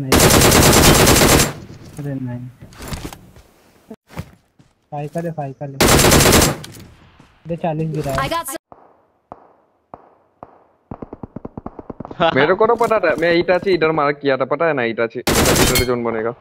नहीं अरे नहीं साइकिल है साइकिल है अरे चालीस गिरा मेरे को तो पता था मैं ईटा से इधर मार्क किया था पता है ना ईटा से इधर जोन बनेगा।